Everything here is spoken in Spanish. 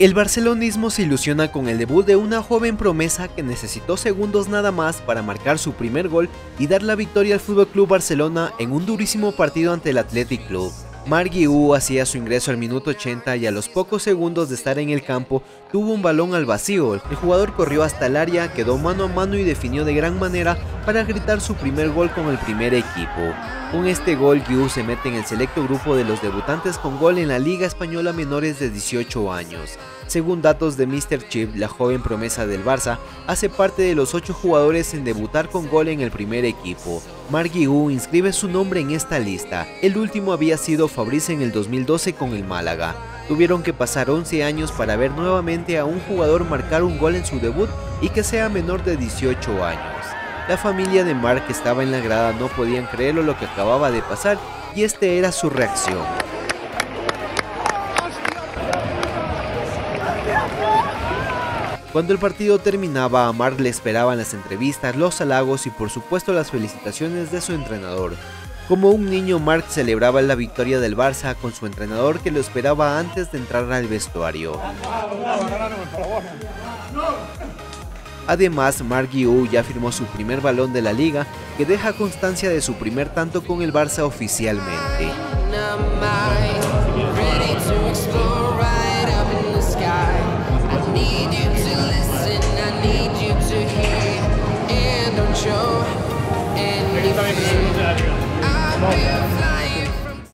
El barcelonismo se ilusiona con el debut de una joven promesa que necesitó segundos nada más para marcar su primer gol y dar la victoria al FC Barcelona en un durísimo partido ante el Athletic Club. Margui U hacía su ingreso al minuto 80 y a los pocos segundos de estar en el campo tuvo un balón al vacío. El jugador corrió hasta el área, quedó mano a mano y definió de gran manera para gritar su primer gol con el primer equipo. Con este gol, Yu se mete en el selecto grupo de los debutantes con gol en la Liga Española menores de 18 años. Según datos de Mr. Chip, la joven promesa del Barça hace parte de los 8 jugadores en debutar con gol en el primer equipo. Margui U inscribe su nombre en esta lista. El último había sido Fabrice en el 2012 con el Málaga. Tuvieron que pasar 11 años para ver nuevamente a un jugador marcar un gol en su debut y que sea menor de 18 años. La familia de Mark que estaba en la grada no podían creerlo lo que acababa de pasar y este era su reacción. Cuando el partido terminaba, a Mark le esperaban las entrevistas, los halagos y por supuesto las felicitaciones de su entrenador. Como un niño, Mark celebraba la victoria del Barça con su entrenador que lo esperaba antes de entrar al vestuario. Además, Mark U ya firmó su primer balón de la liga, que deja constancia de su primer tanto con el Barça oficialmente.